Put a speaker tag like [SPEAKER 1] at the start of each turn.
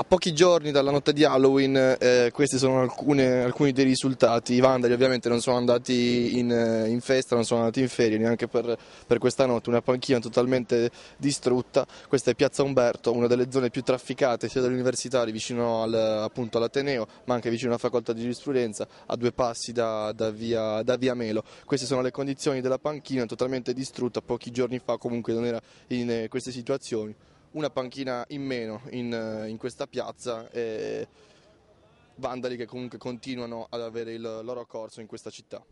[SPEAKER 1] A pochi giorni dalla notte di Halloween eh, questi sono alcune, alcuni dei risultati, i vandali ovviamente non sono andati in, eh, in festa, non sono andati in ferie neanche per, per, questa notte, una panchina totalmente distrutta, questa è Piazza Umberto, una delle zone più trafficate sia dagli universitari vicino al, appunto, all'Ateneo ma anche vicino alla facoltà di giurisprudenza a due passi da, da, via, da via Melo. Queste sono le condizioni della panchina totalmente distrutta, pochi giorni fa comunque non era in eh, queste situazioni una panchina in meno in, eh, in questa piazza e vandali che comunque continuano ad avere il loro corso in questa città.